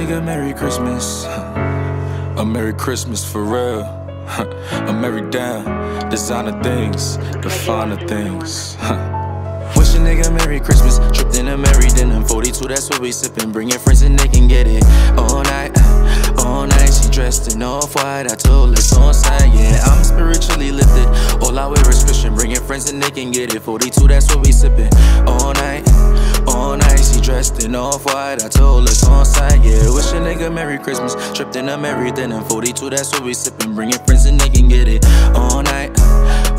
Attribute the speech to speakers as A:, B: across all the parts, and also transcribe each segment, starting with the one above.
A: nigga Merry Christmas. A Merry Christmas for real. A Merry damn. Designer things, the finer things. Wish a nigga Merry Christmas. Tripped in Amiri denim 42, that's what we sippin'. Bring your friends and they can get it all night. Uh, all night, she dressed in off white. I told her on side, yeah. I'm spiritually lifted. All I wear is Christian. Bring your friends and they can get it. 42, that's what we sippin'. All night. Uh, all night, dressed in all white. I told her on site, yeah. Wish a nigga Merry Christmas. Tripped in Amiri denim 42, that's what we sippin'. Bring your friends and they can get it all night.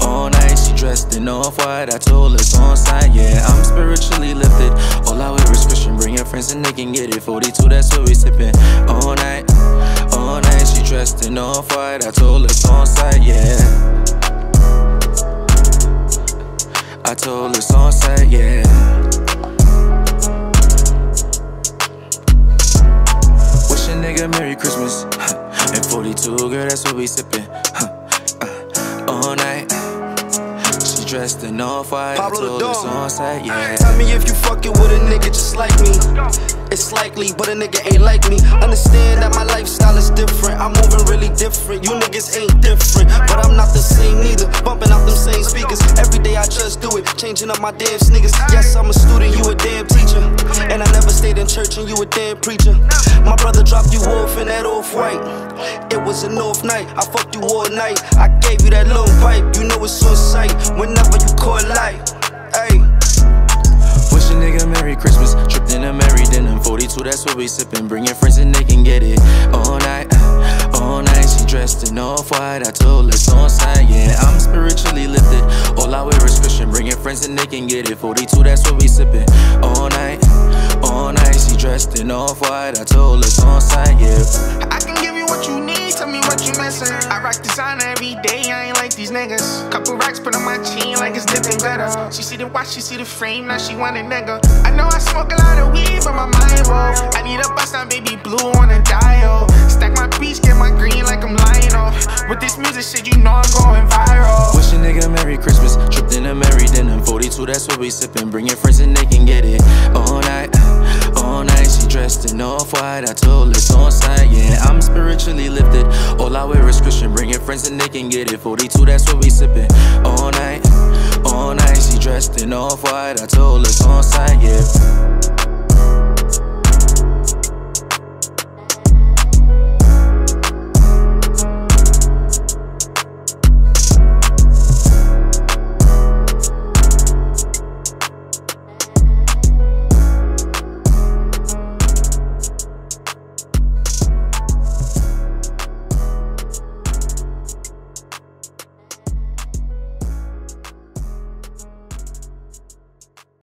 A: All night, she dressed in all white. I told her on site, yeah. I'm spiritually lifted. All I wear is Christian. Bring your friends and they can get it. 42, that's what we sippin'. All night. All night, she dressed in all white. I told her on site, yeah. I told her on side, yeah. Christmas. And 42, girl, that's what we sippin'. Uh, all night. She dressed in all white. I
B: Pablo
A: told
B: the
A: on side, yeah.
B: Tell me if you fuckin' with a nigga just like me. It's likely, but a nigga ain't like me. Understand that my lifestyle is different. I'm moving different. You niggas ain't different, but I'm not the same neither. Bumping out them same speakers. Every day I just do it, changing up my damn sneakers. Yes, I'm a student, you a damn teacher. And I never stayed in church, and you a damn preacher. My brother dropped you off in that off white. It was a north night, I fucked you all night. I gave you that little pipe, you know it's on sight. Whenever you call light, ayy.
A: Wish a nigga Merry Christmas. Tripped in Amiri denim 42, that's what we sippin'. Bring your friends and they can get it all night. Uh, all night, she dressed in off white. I told her on side, yeah. I'm spiritually lifted. All I wear is Christian. Bring your friends and they can get it 42, that's what we sippin'. All night. Uh, all night, she dressed in off white. I told her on side, yeah.
C: Racks put on my chain like it's dipping glitter. She see the watch, she see the frame, now she want a nigga. I know I smoke a lot of weed, but my mind roll. I need a bust down baby blue on a dial. Stack my beats, get my green like I'm lying off. With this music shit, you know I'm going viral.
A: Wish a nigga Merry Christmas. Tripped in Amiri denim 42, that's what we sippin'. Bring your friends and they can get it all night. All night, she dressed in off white. I told her on side, yeah. Spiritually lifted. All I wear is Christian. Bring your friends and they can get it 42, that's what we sippin'. All night. All night, she dressed in all white. I told her on side, yeah.